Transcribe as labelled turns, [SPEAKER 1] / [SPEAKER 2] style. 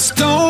[SPEAKER 1] just don't